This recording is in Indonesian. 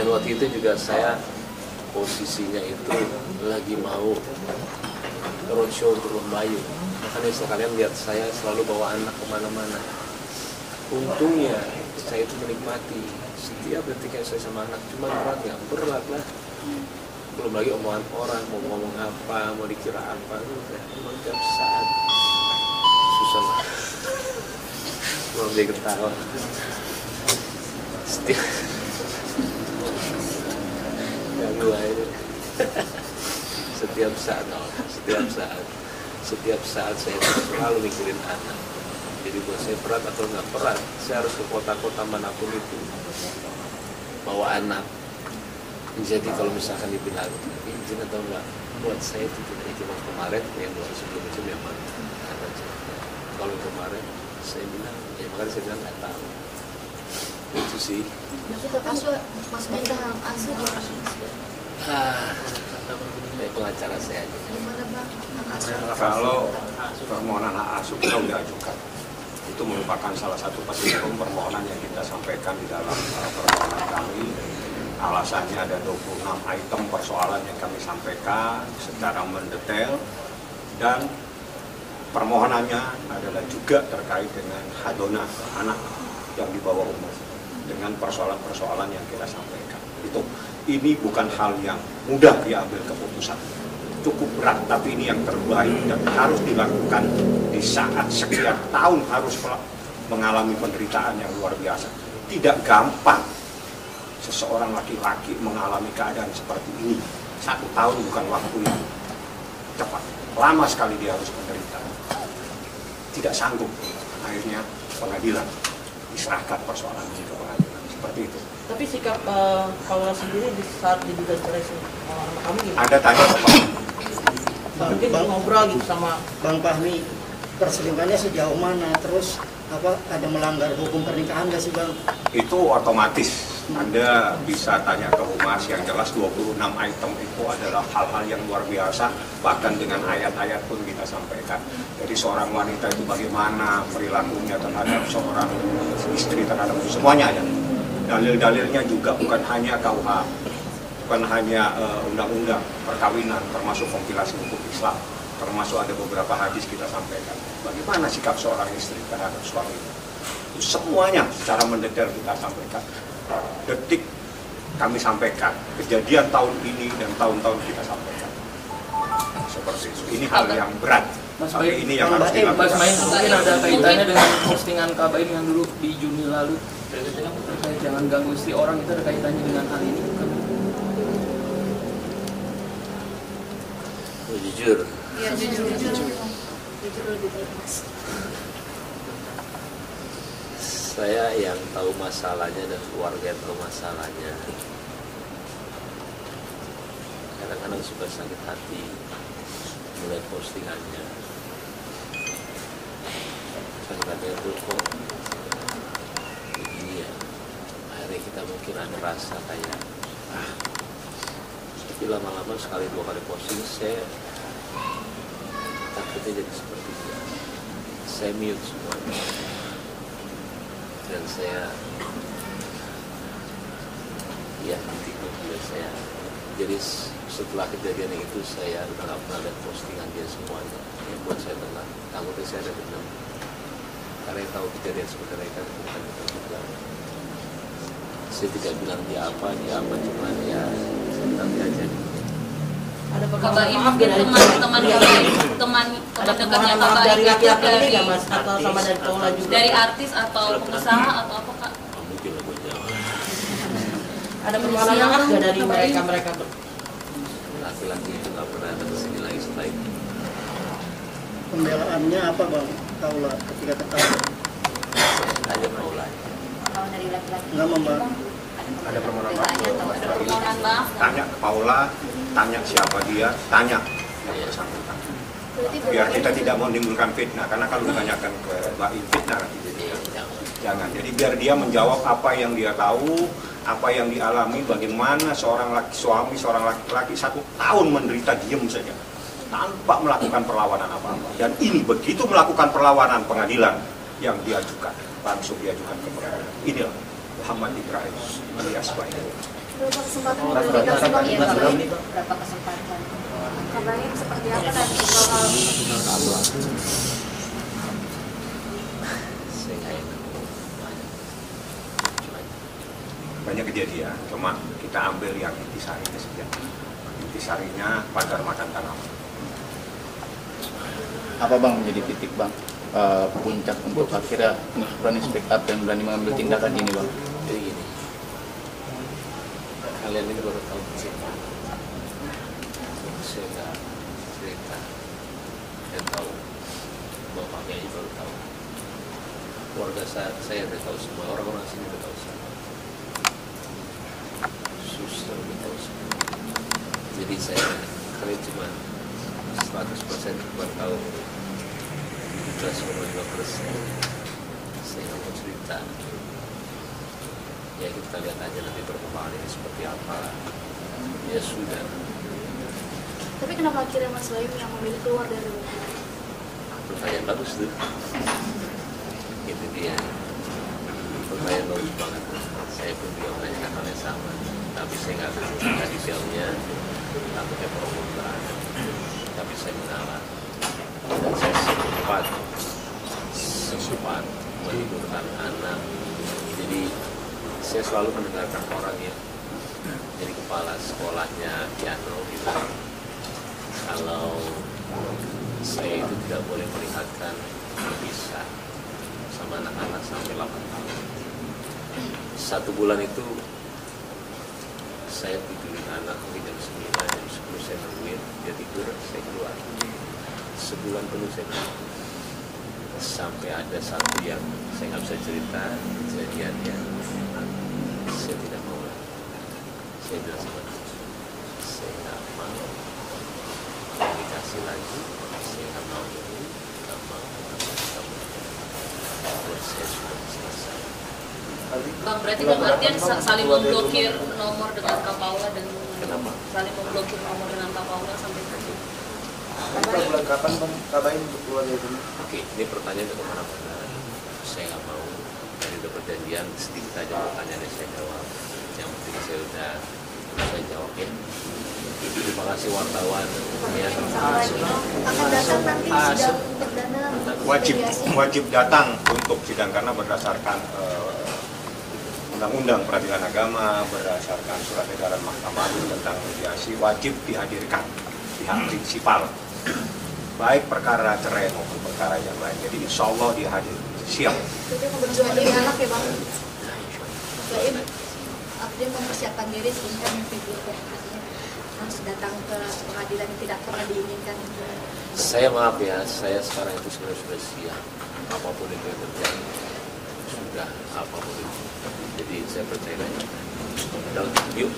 dan waktu itu juga saya posisinya itu lagi mau roadshow untuk Lembayu makanya sekalian lihat saya selalu bawa anak ke mana-mana. Untungnya saya itu menikmati setiap detik yang saya sama anak. Cuma berat nggak? Berat lah. Belum lagi omongan orang mau ngomong apa mau dikira apa cuma tiap saat susah lah. Belum dia ketawa setiap ganggu aja setiap saat setiap saat. Setiap saat saya selalu mikirin anak. Jadi buat saya berat atau nggak berat saya harus ke kota-kota mana pun itu. Bawa anak. Jadi kalau misalkan dibilang izin atau enggak buat saya itu tidak waktu kemarin yang bulan sebelum itu memang kalau kemarin saya bilang ya makanya saya bilang nggak tahu itu sih di ah pengacara saya aja? Hak asuh. Kalau permohonan hak asuh kita sudah ajukan, itu merupakan salah satu petitum permohonan yang kita sampaikan di dalam uh, permohonan kami. Alasannya ada 26 item persoalan yang kami sampaikan secara mendetail dan permohonannya adalah juga terkait dengan hadona anak yang di bawah umur dengan persoalan-persoalan yang kita sampaikan. Itu ini bukan hal yang mudah diambil keputusan. Cukup berat, tapi ini yang terbaik dan harus dilakukan di saat sekian tahun harus mengalami penderitaan yang luar biasa. Tidak gampang seseorang laki-laki mengalami keadaan seperti ini. Satu tahun bukan waktu yang cepat. Lama sekali dia harus menderita. Tidak sanggup. Akhirnya pengadilan diserahkan persoalan ini ke pengadilan. Seperti itu. Tapi sikap uh, Paula sendiri di saat diduga cerai sama kamu gimana? Anda tanya ke Pak. Mungkin Bang- ngobrol gitu sama Bang Fahmi perselingkuhannya sejauh mana terus apa ada melanggar hukum pernikahan nggak sih bang? itu otomatis Anda bisa tanya ke humas yang jelas 26 item itu adalah hal-hal yang luar biasa. Bahkan dengan ayat-ayat pun kita sampaikan. Jadi seorang wanita itu bagaimana perilakunya terhadap seorang istri terhadap semuanya ada. Dalil-dalilnya juga bukan hanya KUH bukan hanya eh, undang-undang perkawinan termasuk kompilasi hukum Islam termasuk ada beberapa hadis kita sampaikan. Bagaimana sikap seorang istri terhadap suaminya semuanya secara mendetail kita sampaikan. Detik kami sampaikan, kejadian tahun ini dan tahun-tahun kita sampaikan. Seperti itu. Ini hal yang berat. Mas Baim, ini yang harus Baim, Mas. Main mungkin ada kaitannya dengan postingan Kabaim yang dulu di Juni lalu terkait jangan ganggu istri orang itu ada kaitannya dengan hal ini bukan? Oh, jujur Iya jujur jujur. Jujur lebih baik mas. Saya yang tahu masalahnya dan keluarga yang tahu masalahnya. Kadang-kadang suka sakit hati melihat postingannya. Sakit hati itu kok begini ya? Akhirnya kita mungkin ada rasa kayak ah tapi lama-lama sekali dua kali posting saya takutnya jadi seperti itu saya mute semuanya dan saya ya intinya juga saya. Jadi setelah kejadian itu saya udah pernah lihat postingan dia semuanya. Yang buat saya tenang. Takutnya saya ada dendam. Karena tahu kejadian sebenarnya kan bukan itu juga. Saya tidak bilang dia apa dia apa cuman ya bilang dia aja ada maaf mungkin dari teman-teman dari- Kabaim, teman teman dekatnya Kabaim dari laki-laki ini dari nggak mas atau sama dari Paula juga? dari artis atau pengusaha atau apa kak? ada permohonan nggak dari mereka mereka ber- laki-laki itu nggak pernah ada ke sini lagi setelah itu Pembelaannya apa bang? Tahulah ketika ketahuan Kalau dari laki-laki. nggak membang. Ada permohonan maaf. Tanya ke Paula, tanya siapa dia, tanya yang bersangkutan. Biar kita tidak menimbulkan fitnah, karena kalau ditanyakan ke Mbak fitnah nanti jadinya. Jangan. Jadi biar dia menjawab apa yang dia tahu, apa yang dialami, bagaimana seorang laki suami, seorang laki-laki satu tahun menderita diem saja tanpa melakukan perlawanan apa-apa. Dan ini begitu melakukan perlawanan pengadilan yang diajukan, langsung diajukan ke pengadilan. Inilah Muhammad Ibrahim alias Baik. Berapa kesempatan berapa Bang? Berapa kesempatan? Kabarnya seperti apa dan kalau banyak kejadian cuma kita ambil yang intisarinya saja intisarinya pagar makan tanaman Apa bang menjadi titik bang eh, puncak untuk akhirnya berani speak up dan berani mengambil tindakan ini bang? jadi gini kalian ini baru tahu cerita. Saya nggak cerita. Saya tahu. Bapaknya aja baru tahu. Keluarga saya saya udah tahu semua. Orang-orang sini udah tahu semua. Suster udah tahu semua. Jadi saya kalian cuma 100% cuma tahu 17,5 persen. Saya nggak mau cerita ya kita lihat aja nanti perkembangan ini seperti apa. Ya sudah. Tapi kenapa akhirnya Mas Bayu yang memilih keluar dari rumah? pertanyaan bagus tuh. Itu dia. Pertanyaan bagus banget. Saya pun juga menanyakan hal yang sama. Tapi saya nggak akan cerita detailnya. Takutnya provokan tapi saya mengalah. Dan saya sempat sempat meliburkan anak. Jadi saya selalu mendengarkan orang yang jadi kepala sekolahnya piano bilang kalau saya itu tidak boleh melihatkan berpisah sama anak-anak sampai 8 tahun. Satu bulan itu saya tidurin anak mungkin jam 9, jam 10 saya nungguin, dia tidur, saya keluar. Sebulan penuh saya keluar. Sampai ada satu yang saya nggak bisa cerita kejadiannya. Saya tidak mau lagi. Dia, saya mau komunikasi lagi saya mau ini nggak mau nggak mau buat saya sudah selesai Bang, berarti dalam artian sa- saling memblokir nomor dengan Kak Paula dan Kenapa? saling memblokir nomor dengan Kak Paula sampai tadi. bulan kapan bang kabarin untuk keluar dari oke ini pertanyaan ke ke mana-mana saya nggak mau dari udah perjanjian sedikit aja pertanyaannya saya jawab yang penting saya udah terima kasih wartawan. Ya Akan datang nanti sidang perdana untuk wajib wajib datang untuk sidang karena berdasarkan eh, undang-undang peradilan agama berdasarkan surat edaran Mahkamah Agung tentang mediasi wajib dihadirkan pihak prinsipal. Baik perkara cerai maupun perkara yang lain. Jadi insya Allah dia hadir siap ya mempersiapkan diri sehingga mimpi buruk harus datang ke pengadilan yang tidak pernah diinginkan. saya maaf ya saya sekarang itu sebenarnya sudah siap. Apa pun itu yang terjadi sudah apa pun itu. Jadi saya percaya. Aja Udah, yuk